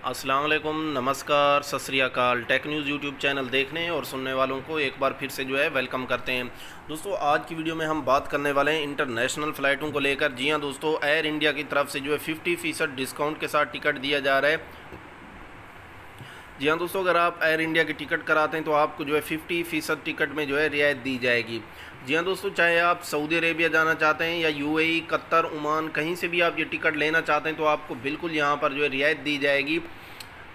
अस्सलाम वालेकुम, नमस्कार, सत श्री अकाल। टेक न्यूज़ यूट्यूब चैनल देखने और सुनने वालों को एक बार फिर से जो है वेलकम करते हैं। दोस्तों, आज की वीडियो में हम बात करने वाले हैं इंटरनेशनल फ़्लाइटों को लेकर। जी हाँ दोस्तों, एयर इंडिया की तरफ़ से जो है फिफ्टी फ़ीसद डिस्काउंट के साथ टिकट दिया जा रहा है। जी हाँ दोस्तों, अगर आप एयर इंडिया की टिकट कराते हैं तो आपको जो है फिफ्टी फ़ीसद टिकट में जो है रियायत दी जाएगी। जी हाँ दोस्तों, चाहे आप सऊदी अरेबिया जाना चाहते हैं या यूएई कतर ओमान कहीं से भी आप ये टिकट लेना चाहते हैं तो आपको बिल्कुल यहाँ पर जो है रियायत दी जाएगी।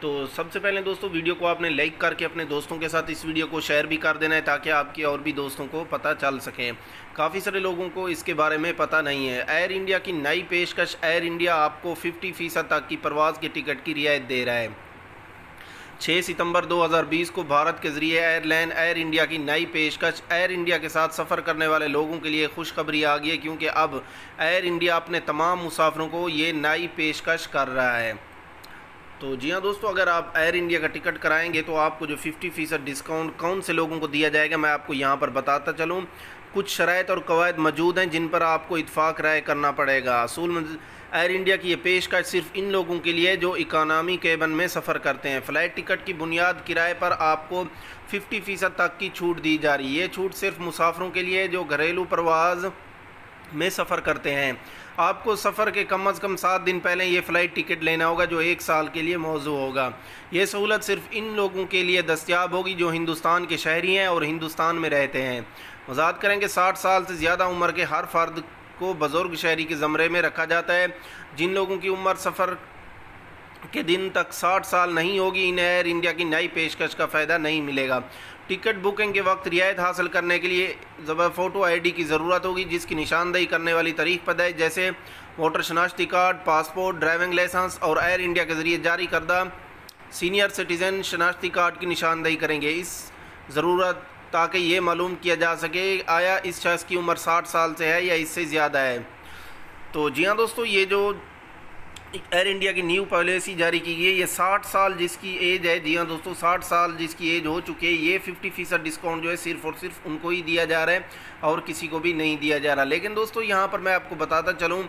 तो सबसे पहले, दोस्तों, वीडियो को आपने लाइक करके अपने दोस्तों के साथ इस वीडियो को शेयर भी कर देना है, ताकि आपके और भी दोस्तों को पता चल सके। काफ़ी सारे लोगों को इसके बारे में पता नहीं है। एयर इंडिया की नई पेशकश एयर इंडिया आपको 50 फ़ीसद तक की परवाज़ के टिकट की रियायत दे रहा है। 6 सितंबर 2020 को भारत के ज़रिए एयरलाइन, एयर इंडिया की नई पेशकश। एयर इंडिया के साथ सफ़र करने वाले लोगों के लिए खुशखबरी आ गई है, क्योंकि अब एयर इंडिया अपने तमाम मुसाफरों को ये नई पेशकश कर रहा है। तो जी हाँ दोस्तों, अगर आप एयर इंडिया का टिकट कराएँगे तो आपको जो 50 फ़ीसद डिस्काउंट कौन से लोगों को दिया जाएगा, मैं आपको यहाँ पर बताता चलूँ। कुछ शरात और कवायद मौजूद हैं जिन पर आपको इतफाक़ राय करना पड़ेगा। असूल एयर इंडिया की ये पेशकश सिर्फ़ इन लोगों के लिए जो इकानामी केबन में सफ़र करते हैं। फ़्लाइट टिकट की बुनियाद किराए पर आपको 50 फ़ीसद तक की छूट दी जा रही है। ये छूट सिर्फ़ मुसाफरों के लिए जो घरेलू प्रवास में सफ़र करते हैं। आपको सफ़र के कम अज़ कम सात दिन पहले ये फ़्लाइट टिकट लेना होगा, जो एक साल के लिए मौजू होगा। ये सहूलत सिर्फ़ इन लोगों के लिए दस्तियाब होगी, जो हिंदुस्तान के शहरी हैं और हिंदुस्तान में रहते हैं। वजात करें कि साठ साल से ज़्यादा उम्र के हर फर्द को बुज़ुर्ग शहरी के ज़मरे में रखा जाता है। जिन लोगों की उम्र सफ़र के दिन तक 60 साल नहीं होगी, इन्हें एयर इंडिया की नई पेशकश का फ़ायदा नहीं मिलेगा। टिकट बुकिंग के वक्त रियायत हासिल करने के लिए ज़बर फ़ोटो आईडी की ज़रूरत होगी, जिसकी निशानदेही करने वाली तारीख पद है, जैसे वोटर शनाख्ती कार्ड पासपोर्ट ड्राइविंग लाइसेंस और एयर इंडिया के ज़रिए जारी करदा सीनियर सिटीज़न शनाख्ती कार्ड की निशानदेही करेंगे। इस ज़रूरत ताकि ये मालूम किया जा सके, आया इस शख्स की उम्र साठ साल से है या इससे ज़्यादा है। तो जी हाँ दोस्तों, ये जो एयर इंडिया की न्यू पॉलिसी जारी की गई है। ये 60 साल जिसकी एज है, जी हाँ दोस्तों 60 साल जिसकी एज हो चुकी है, ये 50 फ़ीसद डिस्काउंट जो है सिर्फ़ और सिर्फ़ उनको ही दिया जा रहा है और किसी को भी नहीं दिया जा रहा। लेकिन दोस्तों, यहाँ पर मैं आपको बताता चलूँ,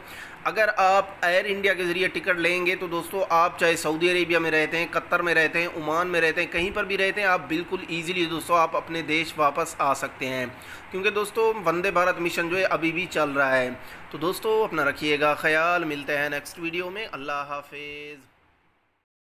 अगर आप एयर इंडिया के ज़रिए टिकट लेंगे तो दोस्तों, आप चाहे सऊदी अरेबिया में रहते हैं कतर में रहते हैं ओमान में रहते हैं, कहीं पर भी रहते हैं, आप बिल्कुल ईजिली दोस्तों, आप अपने देश वापस आ सकते हैं। क्योंकि दोस्तों, वंदे भारत मिशन जो है अभी भी चल रहा है। तो दोस्तों, अपना रखिएगा ख्याल, मिलते हैं नेक्स्ट वीडियो में। अल्लाह हाफिज़।